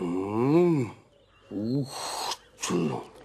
うん。おっと。